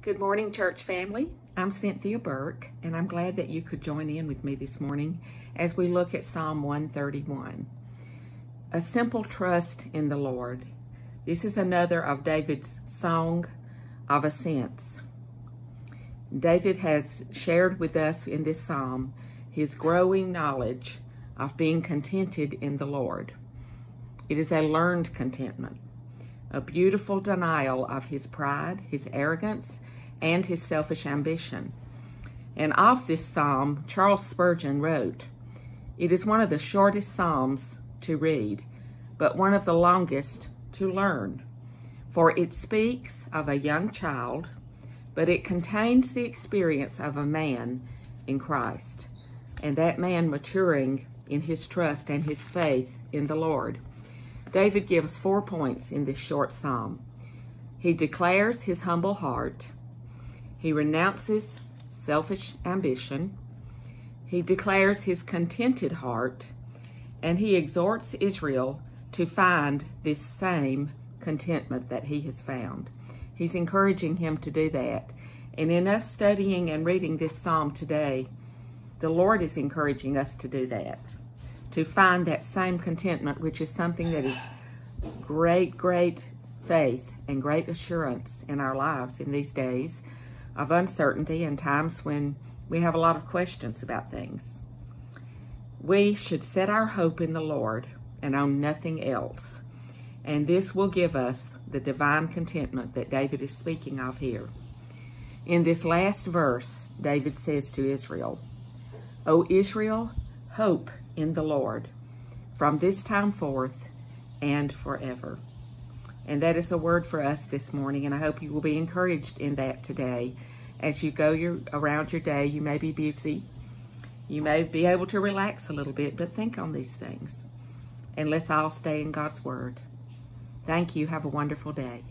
Good morning, church family. I'm Cynthia Burke, and I'm glad that you could join in with me this morning as we look at Psalm 131. A simple trust in the Lord. This is another of David's song of ascents. David has shared with us in this psalm his growing knowledge of being contented in the Lord. It is a learned contentment, a beautiful denial of his pride, his arrogance, and his selfish ambition. And of this psalm, Charles Spurgeon wrote, It is one of the shortest psalms to read, but one of the longest to learn. For it speaks of a young child, but it contains the experience of a man in Christ, and that man maturing in his trust and his faith in the Lord. David gives four points in this short psalm. He declares his humble heart, he renounces selfish ambition. He declares his contented heart, and he exhorts Israel to find this same contentment that he has found. He's encouraging him to do that. And in us studying and reading this psalm today, the Lord is encouraging us to do that, to find that same contentment, which is something that is great, great faith and great assurance in our lives in these days of uncertainty and times when we have a lot of questions about things. We should set our hope in the Lord and on nothing else. And this will give us the divine contentment that David is speaking of here. In this last verse, David says to Israel, O Israel, hope in the Lord from this time forth and forever. And that is a word for us this morning, and I hope you will be encouraged in that today. As you go your, around your day, you may be busy. You may be able to relax a little bit, but think on these things. And let's all stay in God's Word. Thank you. Have a wonderful day.